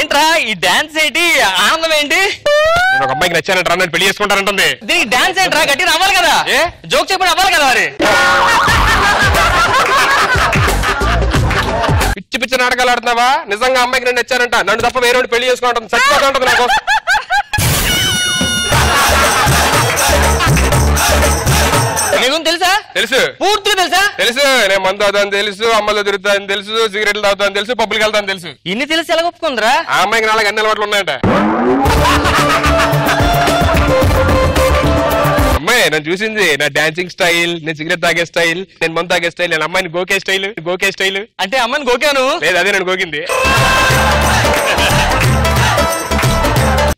ఏంట్రా ఈ డాన్స్ ఏంటి? ఆనందం ఏంటి? నేను ఒక అమ్మాయికి నచ్చానంటారా నన్ను పెళ్ళి చేసుకుంటానంటుంది. దీనికి డాన్స్ ఏంట్రా? గట్టి అవ్వాలి కదా. ఏ? జోక్ చెప్పడం అవ్వాలి కదా మరి. పిచ్చి పిచ్చి నాటకాలు ఆడుతున్నావా? నిజంగా అమ్మాయికి నేను నచ్చానంట. నన్ను తప్ప వేరే పెళ్ళి చేసుకుంటాను. చచ్చిపోతుంటది నాకు. నీకు తెలుసా? తెలుసు. పూర్తిగా తెలుసా? తెలుసు. నేను మందు అవుతాను తెలుసు అమ్మలో తిరుగుతాను తెలుసు సిగరెట్లు తాగుతాను తెలుసు పబ్బులకి వెళ్తాను తెలుసు. ఇన్ని తెలిసి ఎలా ఒప్పుకుందిరా? ఆ అమ్మాయికి నాలుగు అన్ని అలవాట్లు ఉన్నాయంట. అమ్మాయి నన్ను చూసింది. నా డాన్సింగ్ స్టైల్ నేను సిగరెట్ తాగే స్టైల్ నేను మందు తాగే స్టైల్ నేను అమ్మాయిని గోకే స్టైల్ గోకే స్టైల్ అంటే అమ్మని గోకాను? లేదు అదే నేను గోకింది.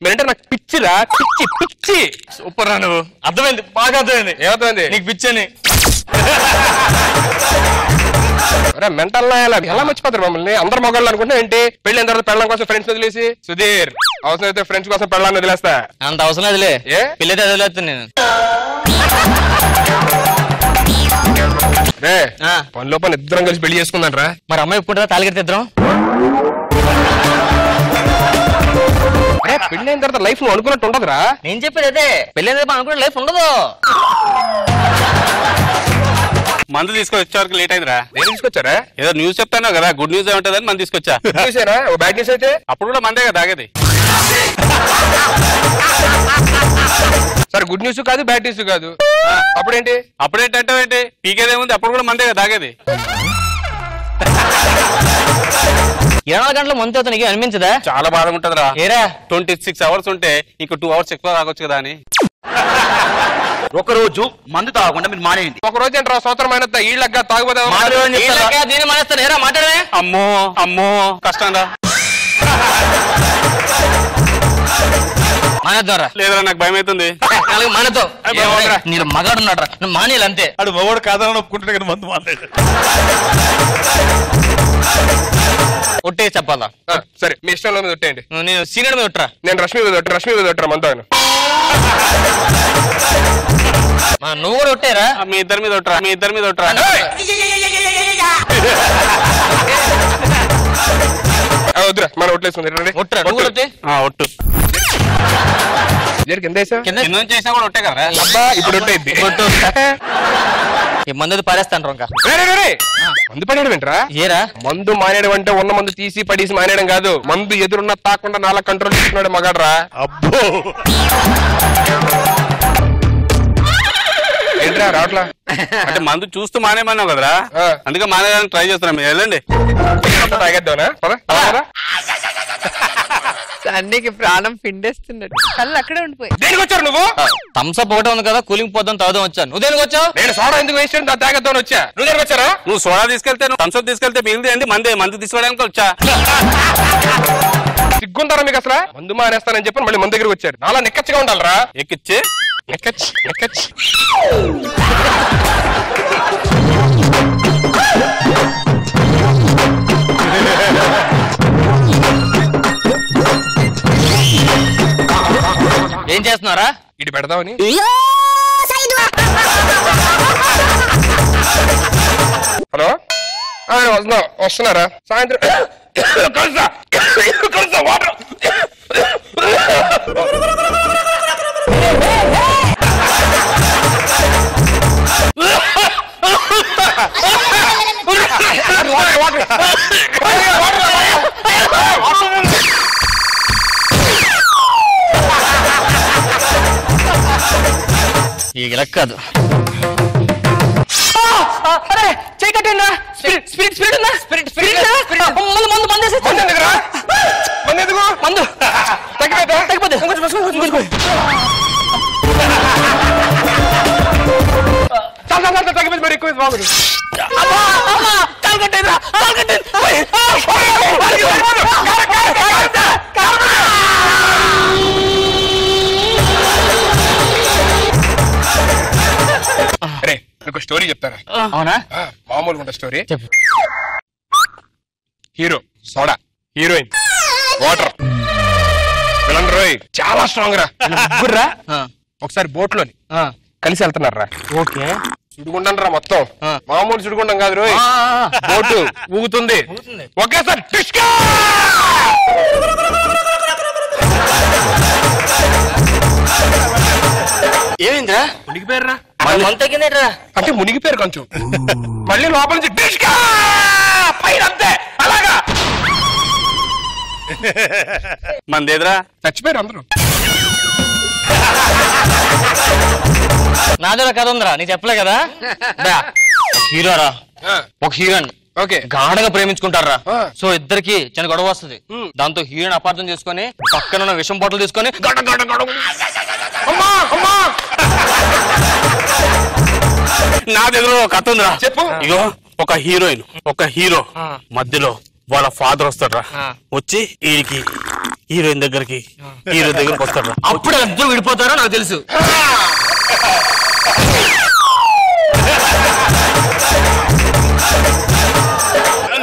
మీరంటే నాకు పిచ్చిరా? పిచ్చి పిచ్చి. సూపర్ రా నువ్వు. అర్థమైంది బాగా అర్థమైంది. ఏమవుతుంది నీకు పిచ్చని. మెంటల్ ఎలా ఎలా మర్చిపోతారు మమ్మల్ని? అందరు మగవాళ్ళు అనుకుంటే ఏంటి? పెళ్ళి అయిన తర్వాత పెళ్ళం కోసం ఫ్రెండ్స్ వదిలేసి? సుధీర్ అవసరం అయితే ఫ్రెండ్స్ కోసం పెళ్ళాన్ని వదిలేస్తా. అంత అవసరం లేదులే. ఏ? పెళ్ళి వదిలేస్తాను నేను. రే. పనిలో పని ఇద్దరం కలిసి పెళ్ళి చేసుకుందాం రా. మరి అమ్మాయి ఒప్పుకుంటుందా తాలిగడితే ఇద్దరం? అయిన తర్వాత లైఫ్ నువ్వు అనుకున్నట్టు ఉండదురా. నేను చెప్పేది అదే. పెళ్ళి అనుకునే లైఫ్ ఉండదు. మందు తీసుకొని వచ్చే వరకు లేట్ అయిందిరా. నేను తీసుకొచ్చారా ఏదో న్యూస్ చెప్తాను కదా గుడ్ న్యూస్ ఏముంటుందని మంది తీసుకొచ్చా? చూసారా ఓ బ్యాడ్ న్యూస్ అయితే? అప్పుడు కూడా మందే కదా తాగేది సరే గుడ్ న్యూస్ కాదు బ్యాడ్ న్యూస్ కాదు. అప్పుడేంటి? అప్పుడేంటంటే ఏంటి? పీకేదేముంది అప్పుడు కూడా మందే కదా తాగేది ఇరవై నాలుగు గంటల ముందు అవుతా నీకు అనిపించదా చాలా బాధగా ఉంటదిరా. ఏరా? ట్వంటీ సిక్స్ అవర్స్ ఉంటే ఇంకో టూ అవర్స్ ఎక్కువ తాగొచ్చు కదా అని. ఒక రోజు మందు తాగకుండా మీరు మానేయండి. ఒక రోజు ఏంట్రా సోదరమైన ఈళ్ళగా తాగుపోతే వీళ్ళకే దీన్ని మానేస్తాను ఏరా మాట్లాడే అమ్మో అమ్మో కష్టం రా మానేద్దాం రా లేదురా నాకు భయం అవుతుంది అలాగే మానేద్దాం? నేను మగాడు ఉన్నాడు నువ్వు మానేయాలి అంతే. ఆడు మగవాడు కాదని ఒప్పుకుంటాడు కానీ మందు మాట్లాడు ఒట్టే చెప్పాలా? సరే మీ ఇష్టంలో మీద కొట్టేయండి నువ్వు నేను సీనియర్ మీద ఒట్టరా? నేను రష్మి మీద కొట్టు రష్మి మీద కొట్టరా మంతాను మా నువ్వు కూడా ఒట్టేరా? మీ ఇద్దరి మీద ఒట్టరా మీ ఇద్దరి మీద ఒట్టరా. వద్దురా మన ఒట్లేసుకుంది ఒట్టే. కింద చేసినా కూడా ఒట్టే కదా అబ్బా ఇప్పుడు. ఈ మందు పారేస్తాను. మందు పడేయడం ఏంట్రా? ఏరా? మందు మానేయడం అంటే ఉన్న మందు తీసి పడేసి మానేయడం కాదు. మందు ఎదురున్న తాకుండా నాలా కంట్రోల్ చేసుకున్నాడు మగాడ్రా. అబ్బో. ఏంట్రా రావట్లా? అంటే మందు చూస్తూ మానేమన్నావు కదరా. అందుకే మానేయడానికి ట్రై చేస్తున్నాం. మీరు వెళ్ళండి తాగేద్దామనా. సన్నీకి ప్రాణం పిండేస్తున్నాడు కళ్ళు అక్కడే ఉండిపోయి దేనికి వచ్చారు నువ్వు? థమ్స్అప్ ఒకటే ఉంది కదా కూలింగ్ పోద్దాం తాగుదాం వచ్చాను. నువ్వు దేనికి వచ్చావు? నేను సోడా ఎందుకు వేస్ట్ చేయండి తాగేద్దామని వచ్చా. నువ్వు దేనికి వచ్చారా? నువ్వు సోడా తీసుకెళ్తే నువ్వు థమ్స్అప్ తీసుకెళ్తే మిగిలింది అండి మందే మందు తీసుకోవడానికి వచ్చా? సిగ్గుంటారా మీకు అసలు? మందు మానేస్తానని చెప్పి మళ్ళీ మన దగ్గరికి వచ్చారు. నాలా నిక్కచ్చిగా ఉండాలరా. ఎక్కిచ్చి ఏం చేస్తున్నారా? ఇటు పెడదామని. హలో? వస్తున్నాం. వస్తున్నారా? సాయంత్రం. కలుసా కలుసా వాటర్. లెక్క కాదు. అరే చేయి కట్టండి స్పిరిట్ స్పిరిట్ స్పిరిట్ ఉందా? స్పిరిట్. స్పిరిట్ మందు మందు మందు వేసేయ్. మందు ఎందుకురా? మందు ఎందుకు? మందు. తగ్గిపోతా? తగ్గిపోతే? బాగుంది. ఓయ్, అరే నీకు స్టోరీ చెప్తారా? అవునా? మామూలుగా ఉంటే స్టోరీ. చెప్పు. Hero soda heroine water. Villain రోయ్ చాలా స్ట్రాంగ్ రా. ఒకసారి బోట్లోని ఆ, కలిసి వెళ్తున్నారా ఓకే. సుడిగుండంరా మొత్తం. మామూలు సుడిగుండం కాదు రోయ్. బోటు ఊగుతుంది. ఒకేసారి టిష్కా! ఏమైందిరా? మునిగిపోయారా మంతకిందేట్రా అంటే మునిగిపోయారు కొంచెం. మళ్ళీ లోపల నుంచి టిష్కా! పైన అంతే. అలాగా. మందేదిరా? చచ్చిపోయారు అందరూ. నాదే కథ ఉందిరా నీకు చెప్పలే కదా? హీరోరా ఒక హీరోయిన్. ఓకే. గాఢంగా ప్రేమించుకుంటారా. సో ఇద్దరికి చిన్న గొడవ వస్తుంది. దాంతో హీరోయిన్ అపార్థం చేసుకొని పక్కన ఉన్న విషం బాటలు తీసుకొని నా దగ్గర ఒక కథ ఉందిరా. చెప్పు. ఇగో ఒక హీరోయిన్ ఒక హీరో మధ్యలో వాళ్ళ ఫాదర్ వస్తాడ్రా. వచ్చి ఈయనకి హీరోయిన్ దగ్గరికి హీరో దగ్గరికి వస్తాడ్రా అప్పుడు ఇద్దరు విడిపోతారో నాకు తెలుసు.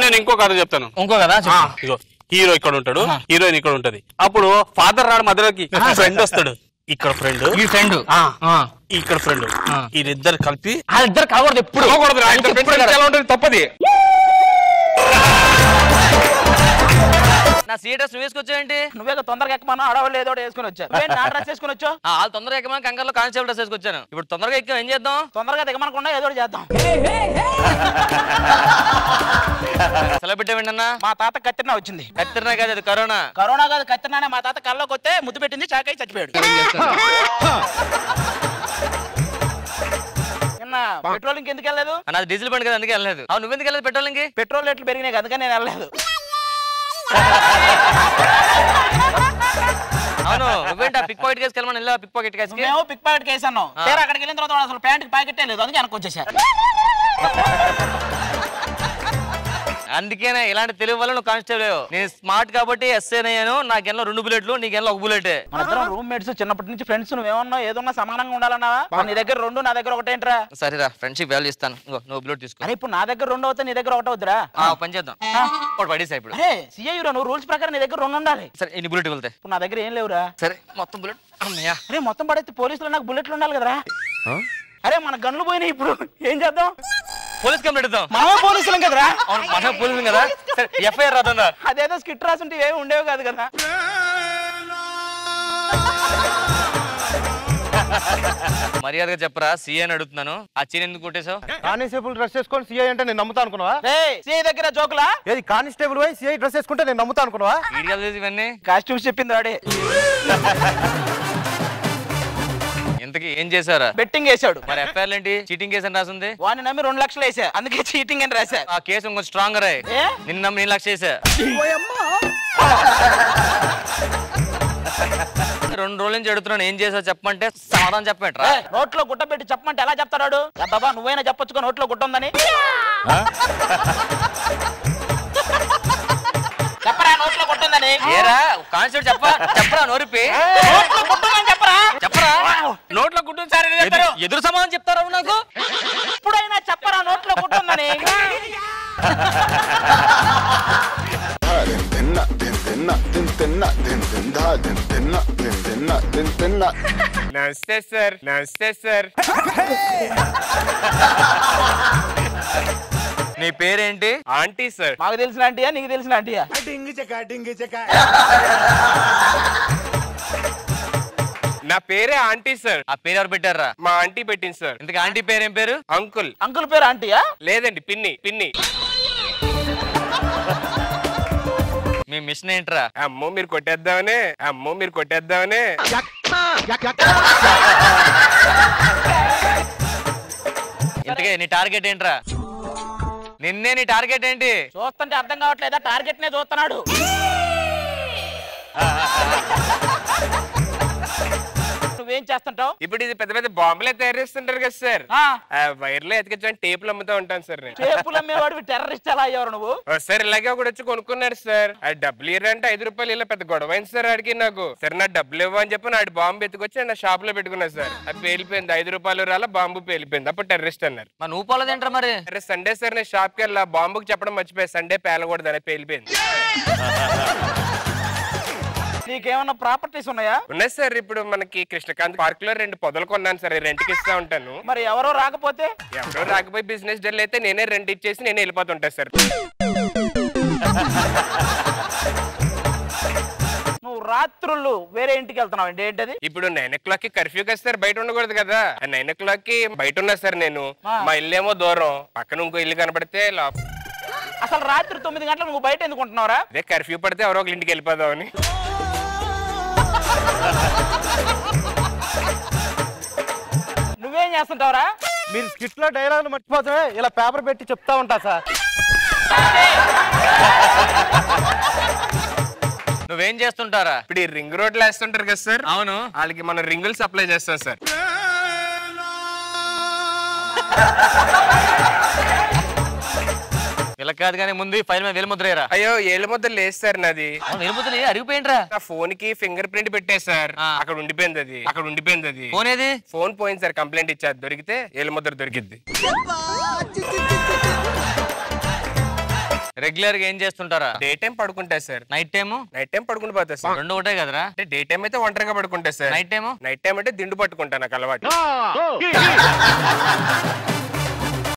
నేను ఇంకో కథ చెప్తాను. ఇంకో కదా ఇగో హీరో ఇక్కడ ఉంటాడు హీరోయిన్ ఇక్కడ ఉంటది. అప్పుడు ఫాదర్ రాడు మధ్యలోకి ఫ్రెండ్ వస్తాడు. ఇక్కడ ఫ్రెండ్. ఈ ఫ్రెండ్. ఇక్కడ ఫ్రెండ్. వీరిద్దరు కలిపి వాళ్ళిద్దరు కలవడదు ఎప్పుడు. తప్పది. నా సీటర్స్ నువ్వు వేసుకొచ్చావేంటి? నువ్వే తొందరగా ఎక్కమన్నా అడవులు ఏదో వేసుకుని వచ్చా. నువ్వేం నా డ్రెస్ వేసుకుని వచ్చావు? ఆ, వాళ్ళు తొందరగా ఎక్కమని కంగారులో కానిస్టేబుల్ డ్రెస్ వేసుకొచ్చాను. ఇప్పుడు తొందరగా ఎక్కాం ఏం చేద్దాం? తొందరగా దిగమనకుండా ఏదో చేద్దాం. సెలబ్రిటీ ఏంటన్నా? మా తాత కత్తిరినా వచ్చింది. కత్తిరినా కాదు అది కరోనా. కరోనా కాదు కత్తిరినానే మా తాత కల్లోకి వస్తే ముద్దు పెట్టింది చాకై చచ్చిపోయాడు. పెట్రోల్ ఇంకెందుకు వెళ్ళలేదు? నాది డీజిల్ బండి కదా అందుకే వెళ్ళలేదు. అవును నువ్వెందుకు వెళ్ళలేదు పెట్రోల్ ఇంకి పెట్రోల్ రేట్లు పెరిగినాయి కదా, అందుకని నేను వెళ్ళలేదు. అవును నువ్వేంటి పిక్ పాకెట్ కేసుకి వెళ్ళమని వెళ్ళా పిక్ పాకెట్ కేసుకి మేము పిక్ పాకెట్ కేసు అన్నాం అక్కడికి వెళ్ళిన తర్వాత అసలు ప్యాంట్ ప్యాకెట్ లేదు. అందుకే వెనక్కి వచ్చేసారు అందుకేనే ఇలాంటి తెలివి వల్ల నువ్వు కానిస్టేబుల్ నేను స్మార్ట్ కాబట్టి ఎస్ఏ అయ్యాను. నాకెళ్ళో రెండు బుల్లెట్లు నీకెళ్ళో ఒక బుల్లెట్. ఇద్దరం రూమ్మేట్స్ చిన్నప్పటి నుంచి ఫ్రెండ్స్ నువ్వేమన్నా ఏదన్నా సమానంగా ఉండాలన్నావా? నీ దగ్గర రెండు నా దగ్గర ఒకటేంట్రా సరేరా ఫ్రెండ్షిప్ వాల్యూ ఇస్తాను. నువ్వు బుల్లెట్ తీసుకో. అరే ఇప్పుడు నా దగ్గర రెండు అవుతా నీ దగ్గర ఒకటి అవుతురా పని చేద్దాం. ఒకటి పడేసా ఇప్పుడు. అరే సిఐ నువ్వు రూల్స్ ప్రకారం నీ దగ్గర రెండు ఉండాలి. సరే ఎన్ని బుల్లెట్ వెళ్తాయి? ఇప్పుడు నా దగ్గర ఏం లేవురా? సరే మొత్తం బుల్లెట్. అమ్మయ్యా. అరే మొత్తం పడైతే పోలీసులు నాకు బుల్లెట్లు ఉండాలి కదరా? అరే మన గన్లు పోయినాయి ఇప్పుడు. ఏం చేద్దాం? పోలీస్ కంప్లైంట్ ఇద్దాం. మనమే పోలీసులం కదరా? అవును మన పోలీసు కదా. సరే ఎఫ్ఐఆర్ రాదా అదేదో స్కిట్ రాసుంటే ఏమి ఉండేవి కాదు కదా. మర్యాదగా చెప్పరా సీఏ అని అడుగుతున్నాను. ఆ చీని ఎందుకు కొట్టేశావు? కానిస్టేబుల్ డ్రెస్ వేసుకొని సిఐ అంటే నేను నమ్ముతా అనుకున్నావా? సిఐ దగ్గర జోకులా? ఏది కానిస్టేబుల్ పోయి సిఐ డ్రెస్ వేసుకుంటే నేను నమ్ముతా అనుకున్నావా? ఇవన్నీ. కాస్ట్యూమ్స్ చెప్పింది వాడే. ఇంతకీ ఏం చేశారా? బెట్టింగ్ వేసాడు మరి ఎఫ్ఐఆర్ ఏంటి? చీటింగ్ కేసు అని రాసింది? వాడిని నమ్మి రెండు లక్షలు వేసా అందుకే చీటింగ్ అని రాశా. ఆ కేసు ఇంకొంచెం స్ట్రాంగర్ అయ్యి. ఏ? నిన్న నమ్మి నేను లక్ష చేసా రెండు రోజుల నుంచి అడుగుతున్నాను ఏం చేసావు చెప్పమంటే సమాధానం చెప్పమంటారా? ఏ, నోట్లో గుట్ట పెట్టి చెప్పమంటే ఎలా చెప్తాడు బాబా నువ్వైనా చెప్పొచ్చుకో నోట్లో గుట్ట ఉందని. చెప్పరా నోట్లో గుట్ట ఉందని. ఏరా కాన్సెప్ట్ చెప్ప చెప్పరా నోరిపి. నోట్లో నోట్లో గుడ్డుంచారని చెప్పారు ఎదురు సమానం చెప్తారా నాకు. ఎప్పుడైనా చెప్పరా నోట్లో గుట్టుందని నమస్తే సార్ నమస్తే సార్. నీ పేరేంటి? Aunty sir. మాకు తెలిసిన ఆంటీయా నీకు తెలిసిన ఆంటీయా? డింగ్ చెక్క చెక్క. నా పేరే ఆంటీ సార్. ఆ పేరు ఎవరు పెట్టారా మా ఆంటీ పెట్టింది సార్. ఇంతకు ఆంటీ పేరు ఏం పేరు? అంకుల్. అంకుల్ పేరు ఆంటీయా? లేదండి పిన్ని పిన్ని. మీ మిషన్ ఏంట్రా? అమ్మో మీరు కొట్టేద్దామనే అమ్మో మీరు కొట్టేద్దామనే. ఇంతకే నీ టార్గెట్ ఏంట్రా? నిన్నే నీ టార్గెట్ ఏంటి? చూస్తుంటే అర్థం కావట్లేదా? టార్గెట్ నే చూస్తున్నాడు నువ్వేం చేస్తుంటావు? ఇప్పుడు ఇది పెద్ద పెద్ద బాంబులే తయారు చేస్తుంటారు కదా సార్. వైర్లో ఎతికించని టేపులు అమ్ముతా ఉంటాను సార్ నేను. చేపులు అమ్మేవాడివి టెర్రరిస్ట్ ఎలా అయ్యావు నువ్వు? సార్ ఇలాగే ఒకటి వచ్చి కొనుక్కున్నాడు సార్. ఆ డబ్బులు ఇవ్వరంటే ఐదు రూపాయలు ఇలా పెద్ద గొడవ అయింది సార్ ఆడికి నాకు. సరే నా డబ్బులు ఇవ్వని చెప్పి నాడు బాంబు ఎత్తుకొచ్చి నా షాప్లో పెట్టుకున్నా సార్. అది పేలిపోయింది ఐదు రూపాయలు రాలా బాంబు పేలిపోయింది. అప్పుడు టెర్రరిస్ట్ అన్నారు. మరి నువ్వు పోలేదేంట్రా మరి? అరే సండే సార్ నేను షాప్కి వెళ్ళా. బాంబుకి చెప్పడం మర్చిపోయి. సండే పేలకూడదు అని పేలిపోయింది. నీకేమన్నా ప్రాపర్టీస్ ఉన్నాయా? ఉన్నాయి సార్ ఇప్పుడు మనకి కృష్ణకాంత్ పార్క్లో రెండు పొదలు కొన్నాను సార్ రెంట్కి ఇస్తా ఉంటాను. మరి ఎవరో రాకపోతే? ఎవరో రాకపోయి బిజినెస్ డల్ అయితే నేనే రెంట్ ఇచ్చేసి నేనే వెళ్ళిపోతుంటా సార్. నువ్వు రాత్రులు వేరే ఇంటికి వెళ్తున్నావు అండి ఏంటది? ఇప్పుడు నైన్ ఓ క్లాక్కి కర్ఫ్యూ సార్ బయట ఉండకూడదు కదా. నైన్ ఓ క్లాక్కి బయట ఉన్నా సార్ నేను. మా ఇల్లు ఏమో దూరం పక్కన ఇంకో ఇల్లు కనపడితే లోప- అసలు రాత్రి తొమ్మిది గంటలకు నువ్వు బయట ఎందుకు ఉంటున్నావురా అదే కర్ఫ్యూ పడితే ఎవరో ఒకరి ఇంటికి వెళ్ళిపోదామని. నువ్వేం చేస్తుంటావురా? మీరు స్కిట్లో డైలాగులు మర్చిపోతే ఇలా పేపర్ పెట్టి చెప్తా ఉంటా సార్. నువ్వేం చేస్తుంటారా ఇప్పుడు ఈ రింగ్ రోడ్లు వేస్తుంటారు కదా సార్? అవును. వాళ్ళకి మనం రింగులు సప్లై చేస్తాం సార్. ఇలా కాదు కానీ ముందు ఫైల్ మీద వెలుముద్రేరా అయ్యో ఏళ్ళ ముద్ద లేదు సార్ నాది. వెలుముద్ర అరిగిపోయింట్రా నా ఫోన్కి ఫింగర్ ప్రింట్ పెట్టే సార్. ఆ. అక్కడ ఉండిపోయింది అది అక్కడ ఉండిపోయింది అది. ఫోన్ ఏది? ఫోన్ పోయింది సార్ కంప్లైంట్ ఇచ్చారు. దొరికితే ఏళ్ళ ముద్ర దొరికిద్ది రెగ్యులర్గా ఏం చేస్తుంటారా? డే టైం పడుకుంటా sir. Night time? Night time పడుకుని పోతా సార్. రెండు ఒకటే కదరా. అంటే డే టైం అయితే ఒంటరిగా పడుకుంటా sir. Night time? Night time అంటే దిండు పట్టుకుంటా నాకు అలవాటు.